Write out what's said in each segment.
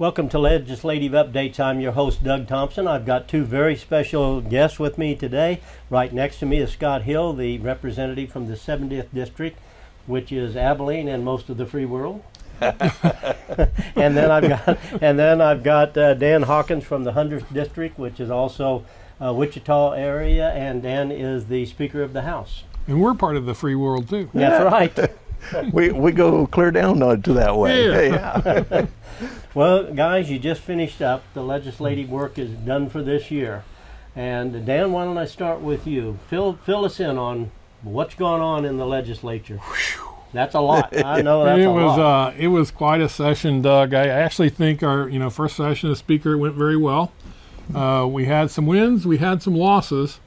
Welcome to Legislative Updates. I'm your host, Doug Thompson. I've got two very special guests with me today. Right next to me is Scott Hill, the representative from the 70th District, which is Abilene and most of the free world. and then I've got and then I've got uh, Dan Hawkins from the 100th District, which is also uh, Wichita area, and Dan is the Speaker of the House. And we're part of the free world too. That's right. we we go clear down to that way. Yeah. yeah. Well, guys, you just finished up. The legislative work is done for this year. And Dan, why don't I start with you? Fill fill us in on what's going on in the legislature. That's a lot. I know that's it a was lot. uh, it was quite a session, Doug. I actually think our you know first session as Speaker went very well. Uh, we had some wins, we had some losses.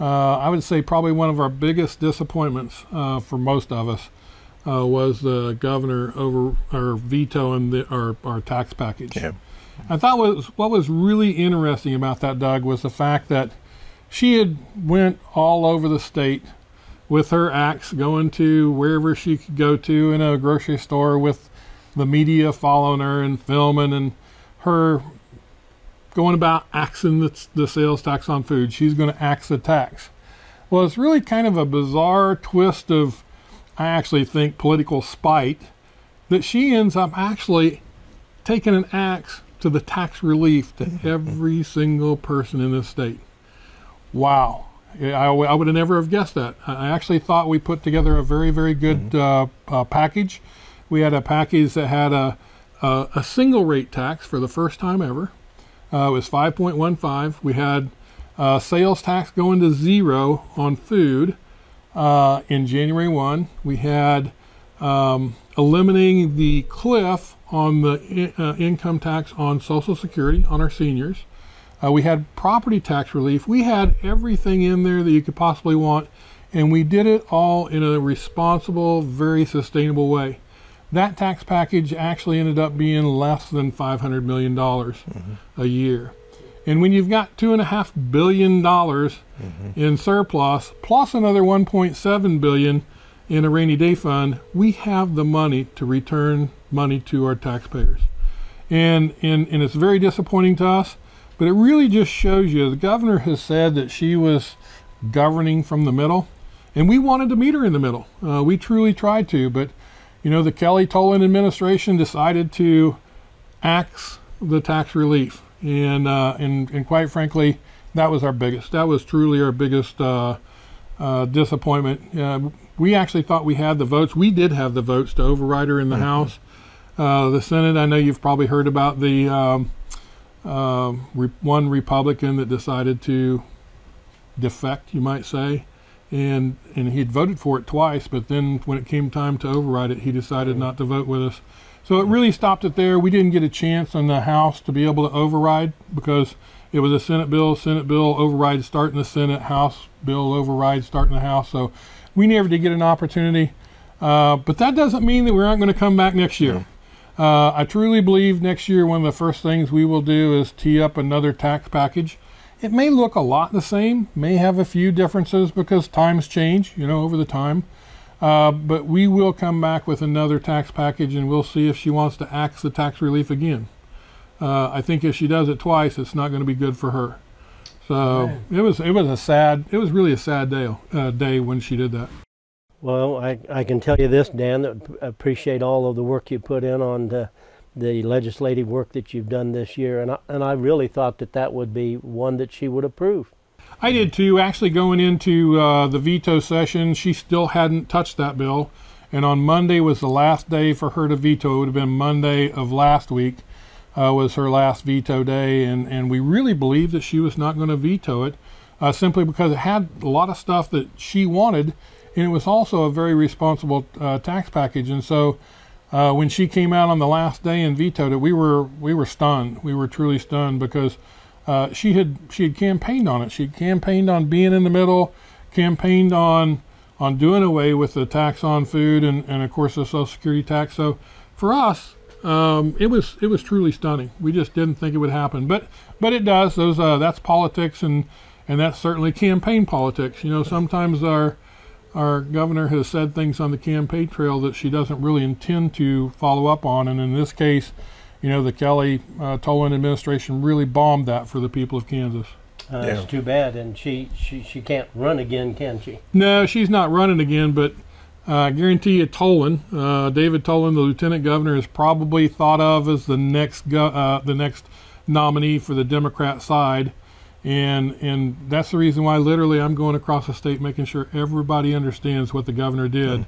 Uh, I would say probably one of our biggest disappointments uh, for most of us uh, was the governor over or vetoing the, our our tax package. Yeah. I thought was what was really interesting about that, Doug, was the fact that she had went all over the state with her acts, going to wherever she could go to in a grocery store with the media following her and filming and her going about axing the, the sales tax on food. She's going to axe the tax. Well, it's really kind of a bizarre twist of, I actually think, political spite that she ends up actually taking an axe to the tax relief to every single person in this state. Wow. I, I would have never have guessed that. I actually thought we put together a very, very good uh, uh, package. We had a package that had a, a, a single rate tax for the first time ever. Uh, it was 5.15. We had uh, sales tax going to zero on food uh, in January 1. We had um, eliminating the cliff on the i- uh, income tax on Social Security on our seniors. Uh, we had property tax relief. We had everything in there that you could possibly want, and we did it all in a responsible, very sustainable way. That tax package actually ended up being less than $500 million a year. And when you've got $2.5 billion in surplus, plus another 1.7 billion in a rainy day fund, we have the money to return money to our taxpayers. And, and, and it's very disappointing to us, but it really just shows you the governor has said that she was governing from the middle, and we wanted to meet her in the middle. Uh, we truly tried to, but you know, the Kelly Tolan administration decided to axe the tax relief, and uh, and and quite frankly, that was our biggest. That was truly our biggest uh, uh, disappointment. Uh, we actually thought we had the votes. We did have the votes to override her in the House. Uh, the Senate, I know you've probably heard about the um, um re- one Republican that decided to defect, you might say, and and he'd voted for it twice, but then when it came time to override it, he decided not to vote with us. So it really stopped it there. We didn't get a chance on the House to be able to override because it was a Senate bill. Senate bill override start in the Senate. House bill override start in the House. So we never did get an opportunity. Uh, but that doesn't mean that we're not going to come back next year. Uh, I truly believe next year one of the first things we will do is tee up another tax package. It may look a lot the same, may have a few differences because times change, you know, over the time. Uh, but we will come back with another tax package and we'll see if she wants to axe the tax relief again. Uh, I think if she does it twice, it's not going to be good for her. So it was it was a sad it was really a sad day uh, day when she did that. Well, I, I can tell you this, Dan, that I appreciate all of the work you put in on the, the legislative work that you've done this year, and I, and I really thought that that would be one that she would approve. I did too. Actually, going into uh, the veto session, she still hadn't touched that bill. And on Monday was the last day for her to veto. It would have been Monday of last week uh, was her last veto day, and, and we really believed that she was not going to veto it, uh, simply because it had a lot of stuff that she wanted, and it was also a very responsible uh, tax package. And so, uh, when she came out on the last day and vetoed it, we were we were stunned. We were truly stunned because uh, she had she had campaigned on it. She had campaigned on being in the middle, campaigned on on doing away with the tax on food and, and of course the Social Security tax. So for us, um, it was it was truly stunning. We just didn't think it would happen, but but it does. Those uh, that's politics and and that's certainly campaign politics. You know, sometimes our our governor has said things on the campaign trail that she doesn't really intend to follow up on, and in this case, you know, the Kelly uh, Toland administration really bombed that for the people of Kansas. Uh, Yeah. It's too bad, and she, she she can't run again, can she? No, she's not running again, but uh, I guarantee you, Toland, uh, David Toland, the lieutenant governor, is probably thought of as the next go- uh, the next nominee for the Democrat side, and and that's the reason why literally I'm going across the state making sure everybody understands what the governor did.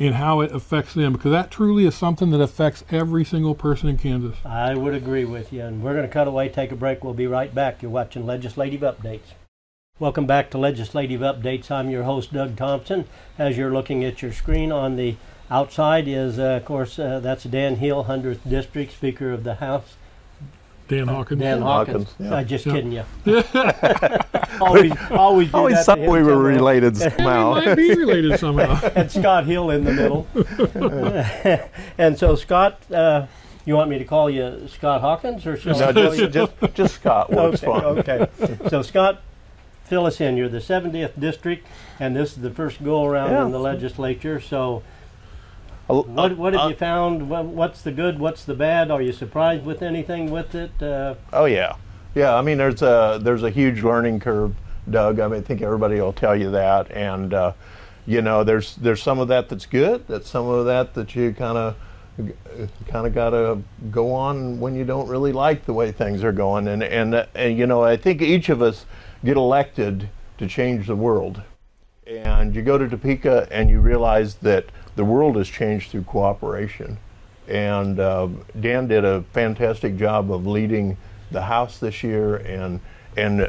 And how it affects them, because that truly is something that affects every single person in Kansas. I would agree with you. And we're going to cut away, take a break. We'll be right back. You're watching Legislative Updates. Welcome back to Legislative Updates. I'm your host, Doug Thompson. As you're looking at your screen on the outside is, uh, of course, uh, that's Dan Hill, 100th District, Speaker of the House. Dan Hawkins. Dan Hawkins. Hawkins, yeah. Uh, just Yeah. kidding you. always, always, do Always that to we were related They somehow. might be related somehow. and Scott Hill in the middle. and so, Scott, uh, you want me to call you Scott Hawkins or shall no, just, just just Scott works okay, fine. okay. So, Scott, fill us in. You're the 70th district, and this is the first go around Yeah. in the legislature. So, Uh, what, what have uh, you found? What's the good? What's the bad? Are you surprised with anything with it? Uh, Oh yeah, yeah. I mean, there's a there's a huge learning curve, Doug. I mean, I think everybody will tell you that, and uh, you know, there's there's some of that that's good. That's some of that that you kind of kind of got to go on when you don't really like the way things are going. And and uh, and you know, I think each of us get elected to change the world. And you go to Topeka and you realize that the world has changed through cooperation. And uh, Dan did a fantastic job of leading the House this year and and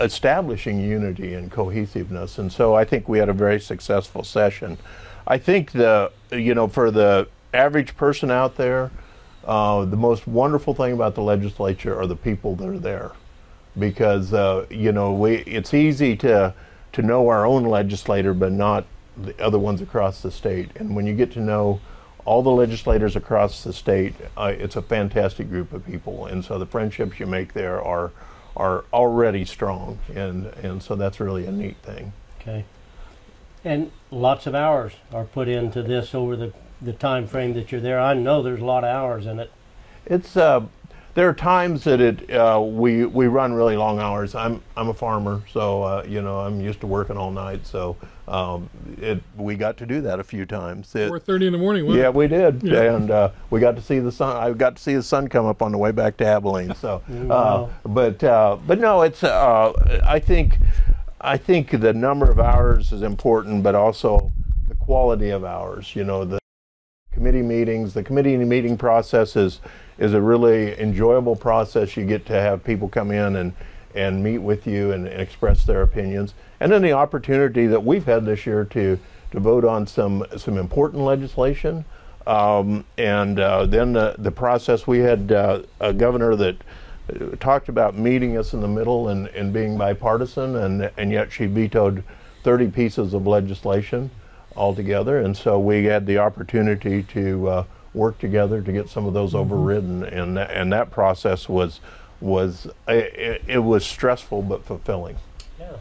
establishing unity and cohesiveness. And so I think we had a very successful session. I think the you know for the average person out there, uh, the most wonderful thing about the legislature are the people that are there because uh, you know we it's easy to to know our own legislator but not the other ones across the state and when you get to know all the legislators across the state uh, it's a fantastic group of people and so the friendships you make there are are already strong and and so that's really a neat thing okay. And lots of hours are put into this over the, the time frame that you're there. I know there's a lot of hours in it. It's uh, there are times that it uh, we we run really long hours. I'm I'm a farmer, so uh, you know I'm used to working all night. So um, it we got to do that a few times. It- Four thirty in the morning. wasn't yeah, it? we did, Yeah. and uh, we got to see the sun. I got to see the sun come up on the way back to Abilene. So, uh, but uh, but no, it's. Uh, I think I think the number of hours is important, but also the quality of hours. You know, the committee meetings, the committee meeting process is is a really enjoyable process. You get to have people come in and and meet with you and, and express their opinions, and then the opportunity that we've had this year to to vote on some some important legislation. Um, and uh, then the, the process we had uh, a governor that uh, talked about meeting us in the middle and, and being bipartisan, and and yet she vetoed 30 pieces of legislation altogether, and so we had the opportunity to uh, work together to get some of those overridden, and and that process was was it, it was stressful but fulfilling. Yeah.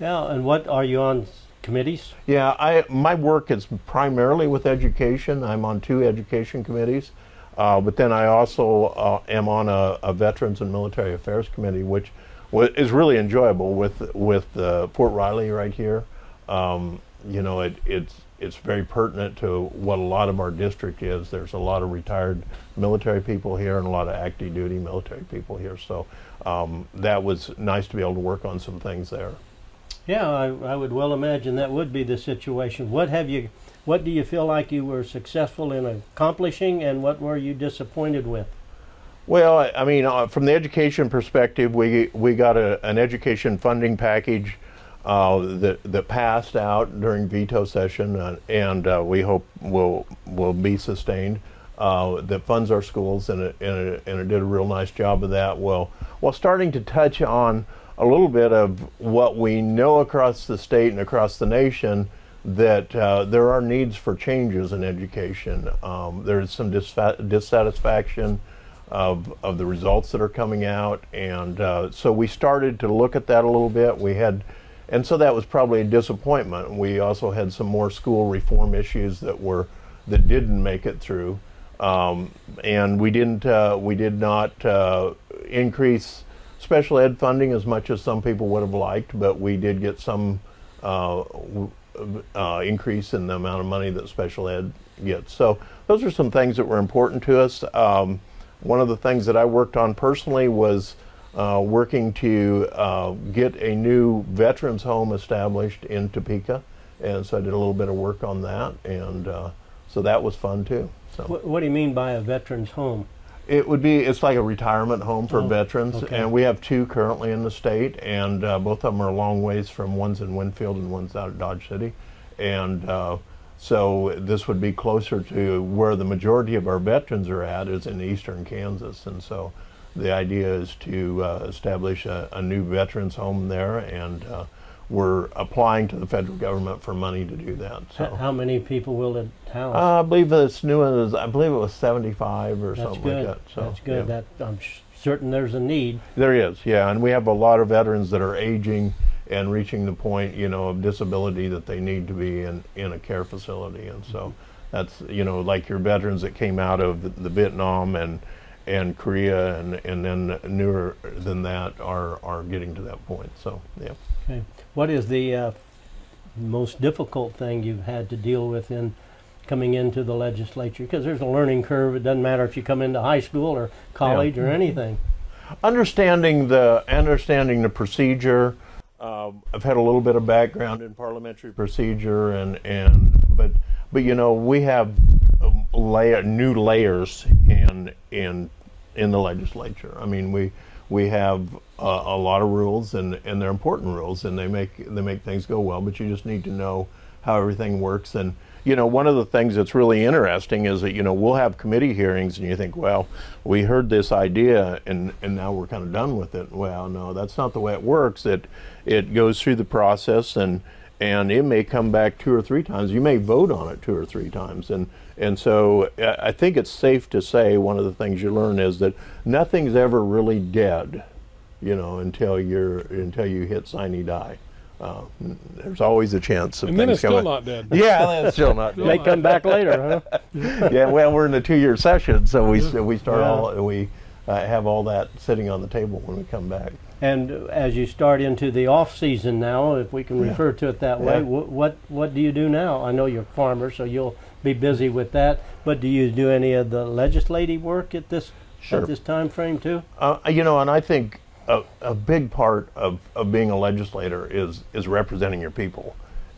Yeah. And what are you on committees? Yeah, I my work is primarily with education. I'm on two education committees, uh, but then I also uh, am on a, a Veterans and Military Affairs committee, which is really enjoyable with with uh, Fort Riley right here. Um, you know, it, it's it's very pertinent to what a lot of our district is. There's a lot of retired military people here and a lot of active duty military people here. So um, that was nice to be able to work on some things there. Yeah, I, I would well imagine that would be the situation. What have you, what do you feel like you were successful in accomplishing, and what were you disappointed with? Well, I- I mean, uh, from the education perspective, we we got a, an education funding package uh, that that passed out during veto session, uh, and uh, we hope will will be sustained. Uh, that funds our schools, and it, and, it, and it did a real nice job of that. Well, while starting to touch on a little bit of what we know across the state and across the nation that uh, there are needs for changes in education. Um, there's some disfa- dissatisfaction of, of the results that are coming out. And uh, so we started to look at that a little bit. We had, and so that was probably a disappointment. We also had some more school reform issues that were that didn't make it through. Um, and we didn't uh, we did not uh, increase special ed funding as much as some people would have liked, but we did get some uh, uh, increase in the amount of money that special ed gets. So those are some things that were important to us. Um, one of the things that I worked on personally was uh, working to uh, get a new veterans home established in Topeka, and so I did a little bit of work on that, and uh, so that was fun too. So. What, what do you mean by a veteran's home? It would be, it's like a retirement home for Oh, veterans, okay. and we have two currently in the state, and uh, both of them are a long ways from one's in Winfield and one's out at Dodge City. And uh, so this would be closer to where the majority of our veterans are at, is in eastern Kansas. And so the idea is to uh, establish a, a new veterans home there, and uh, we're applying to the federal government for money to do that. So. How many people will it house? Uh, I believe this new one is, I believe it was 75 or That's something good. like that. So, That's good. yeah. That I'm certain there's a need. There is, yeah, and we have a lot of veterans that are aging and reaching the point, you know, of disability that they need to be in, in a care facility, and so that's, you know, like your veterans that came out of the, the Vietnam and and Korea and and then newer than that are are getting to that point. So yeah. Okay. What is the uh, most difficult thing you've had to deal with in coming into the legislature? Because there's a learning curve. It doesn't matter if you come into high school or college or anything. understanding the understanding the procedure. Um, I've had a little bit of background in parliamentary procedure, and and but but you know we have um, layer new layers in in in the legislature. I mean we we have a, a lot of rules, and and they're important rules, and they make they make things go well. But you just need to know how everything works and you know one of the things that's really interesting is that you know we'll have committee hearings and you think well we heard this idea and and now we're kind of done with it well no that's not the way it works it it goes through the process and and it may come back two or three times you may vote on it two or three times and and so uh, I think it's safe to say one of the things you learn is that nothing's ever really dead you know until you're until you hit sine die uh, there's always a chance of And then things it's still coming. not dead. Yeah, that's still not dead. They come back later, huh? yeah, well, we're in a two-year session, so we we start Yeah. all we uh, have all that sitting on the table when we come back. And as you start into the off season now, if we can Yeah. refer to it that way, Yeah. wh- what what do you do now? I know you're a farmer, so you'll be busy with that. But do you do any of the legislative work at this Sure. at this time frame too? Uh, you know, and I think a, a big part of, of being a legislator is is representing your people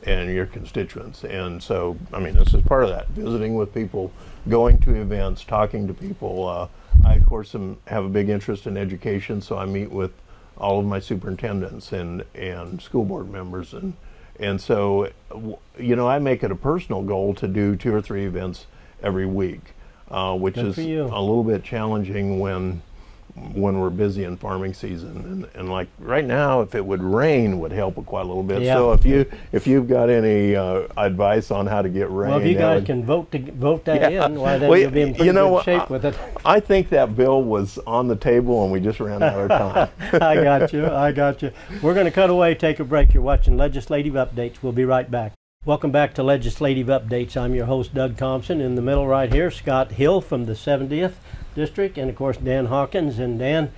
and your constituents. And so, I mean, this is part of that: visiting with people, going to events, talking to people. Uh, I, of course, am, have a big interest in education, so I meet with all of my superintendents and and school board members and. And so, you know, I make it a personal goal to do two or three events every week, uh, which Good is a little bit challenging when when we're busy in farming season and, and like right now if it would rain would help quite a little bit Yeah. so if you if you've got any uh, advice on how to get rain well, if you guys would- can vote to vote that Yeah. in, why then Well, you'll be in you know, good shape I- with it. I think that bill was on the table and we just ran out of time I got you. I got you. We're going to cut away, take a break. You're watching Legislative Updates. We'll be right back. Welcome back to Legislative Updates. I'm your host, Doug Thompson. In the middle right here, Scott Hill from the 70th District, and of course, Dan Hawkins. And Dan,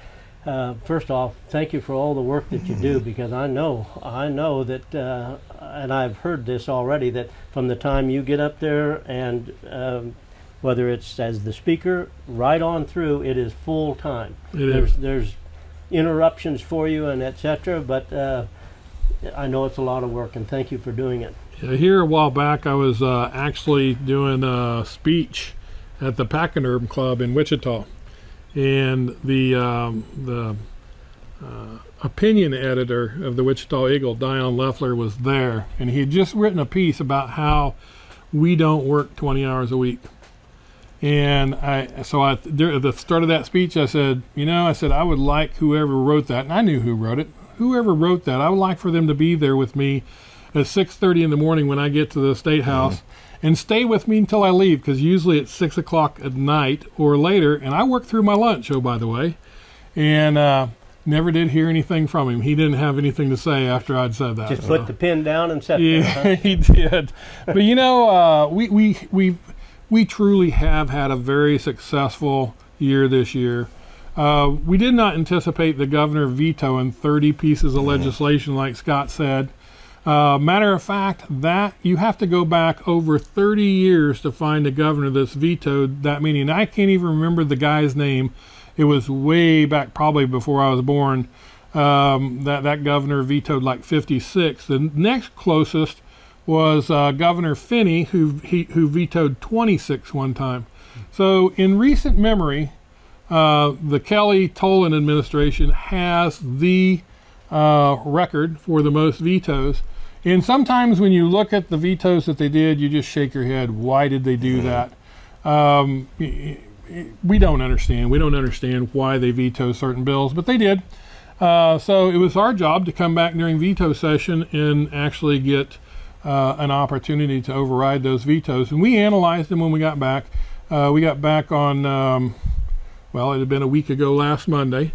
uh, first off, thank you for all the work that you do because I know, I know that, uh, and I've heard this already, that from the time you get up there and um, whether it's as the speaker, right on through, it is full time. It is. there's, there's interruptions for you and etc. But uh, I know it's a lot of work, and thank you for doing it. Yeah, here a while back, I was uh, actually doing a speech at the Pachyderm Club in Wichita, and the um, the uh, opinion editor of the Wichita Eagle, Dion Lefler, was there, and he had just written a piece about how we don't work 20 hours a week. And I, so I, at the start of that speech, I said, you know, I said I would like whoever wrote that, and I knew who wrote it. Whoever wrote that, I would like for them to be there with me at 6:30 in the morning when I get to the state house, and stay with me until I leave, because usually it's six o'clock at night or later, and I work through my lunch. Oh, by the way, and uh, never did hear anything from him. He didn't have anything to say after I'd said that. Just so. put the pen down and set there. Yeah, huh? he did. But you know, uh, we we we we truly have had a very successful year this year. Uh, we did not anticipate the governor vetoing 30 pieces of legislation, like Scott said. Uh, matter of fact, that you have to go back over 30 years to find a governor that's vetoed that. And I can't even remember the guy's name. It was way back, probably before I was born. Um, that that governor vetoed like 56. The next closest was uh, Governor Finney, who he, who vetoed 26 one time. So in recent memory, uh, the Kelly Toland administration has the uh, record for the most vetoes. And sometimes when you look at the vetoes that they did, you just shake your head. Why did they do that? Um, we don't understand. We don't understand why they veto certain bills, but they did. Uh, so it was our job to come back during veto session and actually get uh, an opportunity to override those vetoes. And we analyzed them when we got back. Uh, we got back on, um, well, it had been a week ago last Monday.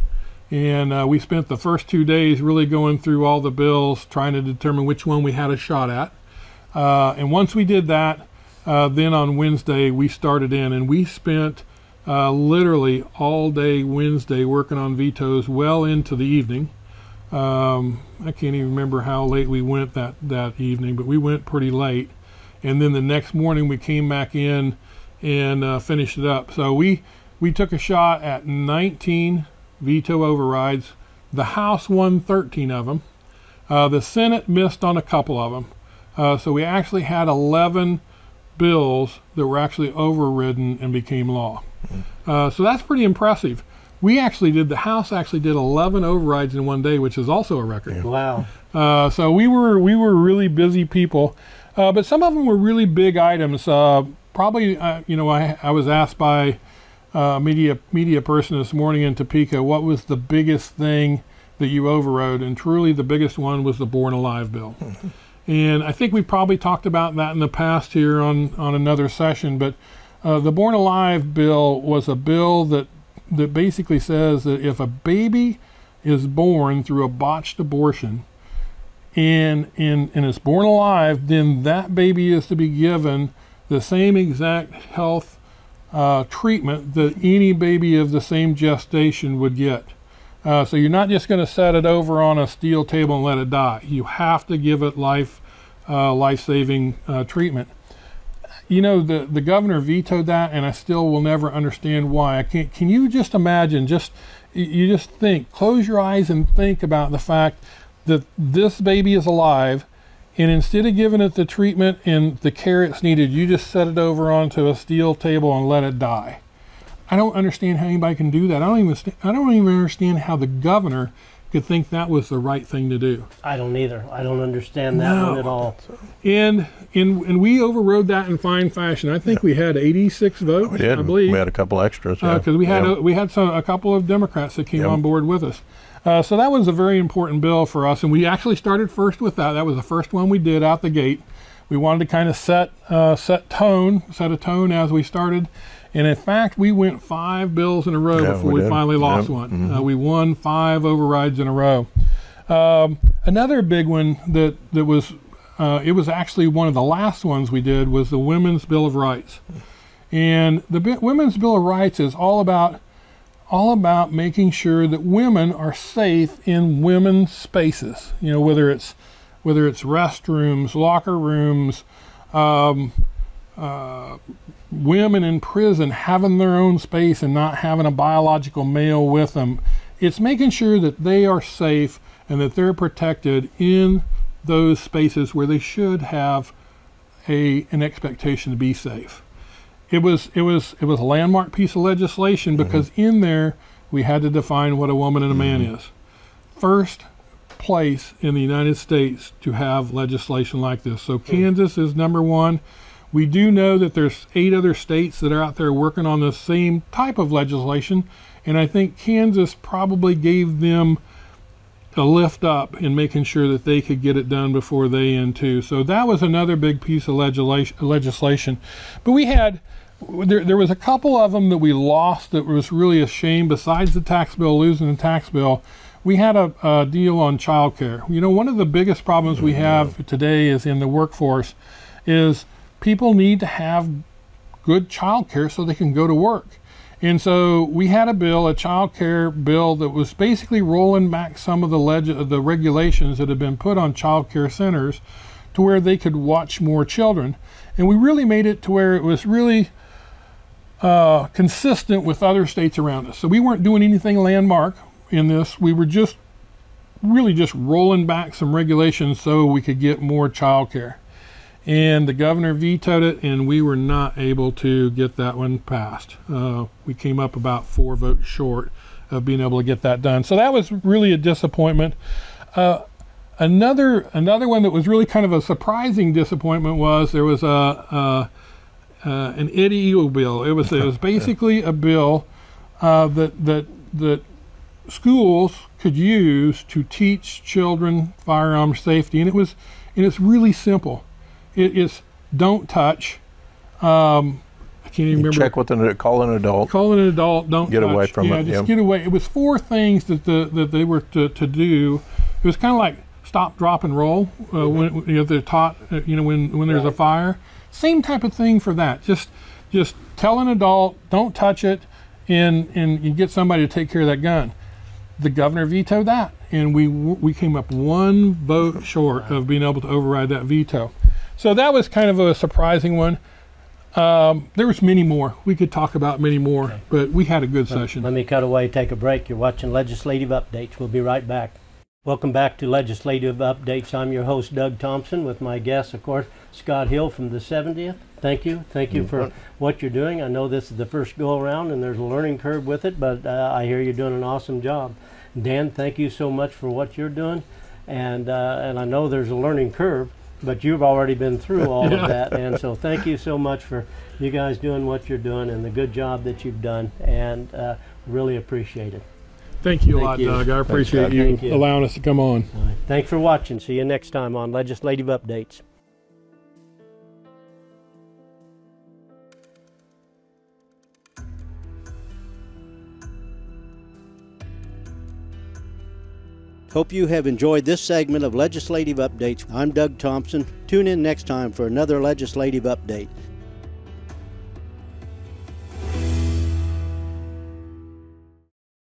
And uh, we spent the first two days really going through all the bills, trying to determine which one we had a shot at. Uh, and once we did that, uh, then on Wednesday we started in, and we spent uh, literally all day Wednesday working on vetoes well into the evening. Um, I can't even remember how late we went that, that evening, but we went pretty late. And then the next morning we came back in and uh, finished it up. So we we took a shot at 19 veto overrides. The House won 13 of them. Uh, the Senate missed on a couple of them. Uh, so we actually had 11 bills that were actually overridden and became law. Uh, so that's pretty impressive. We actually did, the House actually did 11 overrides in one day, which is also a record. Wow. Uh, so we were we were really busy people, uh, but some of them were really big items. Uh, probably, uh, you know, I, I was asked by a media media person this morning in Topeka what was the biggest thing that you overrode, and truly the biggest one was the Born Alive bill. and I think we probably talked about that in the past here on on another session, but. Uh, the Born Alive bill was a bill that that basically says that if a baby is born through a botched abortion and, and, and is born alive, then that baby is to be given the same exact health uh, treatment that any baby of the same gestation would get. Uh, so you're not just going to set it over on a steel table and let it die. You have to give it life, uh, life-saving uh, treatment you know the the governor vetoed that and i still will never understand why i can't can you just imagine just you just think close your eyes and think about the fact that this baby is alive and instead of giving it the treatment and the care it's needed you just set it over onto a steel table and let it die. I don't understand how anybody can do that. I don't even i don't even understand how the governor could think that was the right thing to do. I don't either. I don't understand that no. one at all. And and and we overrode that in fine fashion. I think yeah. we had 86 votes. We did. I believe we had a couple extras. Because uh, we had yeah. a, we had some a couple of Democrats that came on board with us. Uh, so that was a very important bill for us, and we actually started first with that. That was the first one we did out the gate. We wanted to kind of set uh, set tone, set a tone as we started. And in fact, we went five bills in a row yeah, before we, we finally lost yep. one. Mm-hmm. Uh, we won five overrides in a row. Um, another big one that that was uh, it was actually one of the last ones we did was the Women's Bill of Rights, and the B- Women's Bill of Rights is all about all about making sure that women are safe in women's spaces. You know, whether it's whether it's restrooms, locker rooms, um, uh, women in prison having their own space and not having a biological male with them. It's making sure that they are safe and that they're protected in those spaces where they should have a an expectation to be safe. It was it was it was a landmark piece of legislation mm-hmm. because mm-hmm. in there we had to define what a woman and a man mm-hmm. is. First place in the United States to have legislation like this. So Kansas is number 1. We do know that there's eight other states that are out there working on the same type of legislation, and I think Kansas probably gave them a lift up in making sure that they could get it done before they end too. So that was another big piece of legislation. But we had there, there was a couple of them that we lost that was really a shame. Besides the tax bill, losing the tax bill, we had a, a deal on childcare. You know, one of the biggest problems we have today is in the workforce is people need to have good child care so they can go to work. And so we had a bill, a child care bill that was basically rolling back some of the leg- the regulations that had been put on child care centers to where they could watch more children. And we really made it to where it was really uh, consistent with other states around us. So we weren't doing anything landmark in this. We were just really just rolling back some regulations so we could get more child care and the governor vetoed it, and we were not able to get that one passed. Uh, we came up about four votes short of being able to get that done. So that was really a disappointment. Uh, another another one that was really kind of a surprising disappointment was there was a, a uh, an IDEO bill. It was it was basically a bill uh, that that that schools could use to teach children firearm safety, and it was and it's really simple is don't touch. Um, I can't even remember. Check with an call an adult. Call an adult. Don't get touch. away from yeah, it. Just yeah. get away. It was four things that the that they were to, to do. It was kind of like stop, drop, and roll uh, when you know, they're taught. Uh, you know when when there's a fire. Same type of thing for that. Just just tell an adult don't touch it, and and you get somebody to take care of that gun. The governor vetoed that, and we we came up one vote short of being able to override that veto. So that was kind of a surprising one. Um, there was many more. We could talk about many more, okay. but we had a good session. Let me cut away, take a break. You're watching Legislative Updates. We'll be right back. Welcome back to Legislative Updates. I'm your host, Doug Thompson, with my guest, of course, Scott Hill from the 70th. Thank you. Thank you for what you're doing. I know this is the first go around and there's a learning curve with it, but uh, I hear you're doing an awesome job. Dan, thank you so much for what you're doing. And, uh, and I know there's a learning curve, but you've already been through all of that, and so thank you so much for you guys doing what you're doing and the good job that you've done, and uh, really appreciate it. Thank you a lot, you. Doug. I appreciate you, you, allowing us to come on. Right. Thanks for watching. See you next time on Legislative Updates. Hope you have enjoyed this segment of Legislative Updates. I'm Doug Thompson. Tune in next time for another Legislative Update.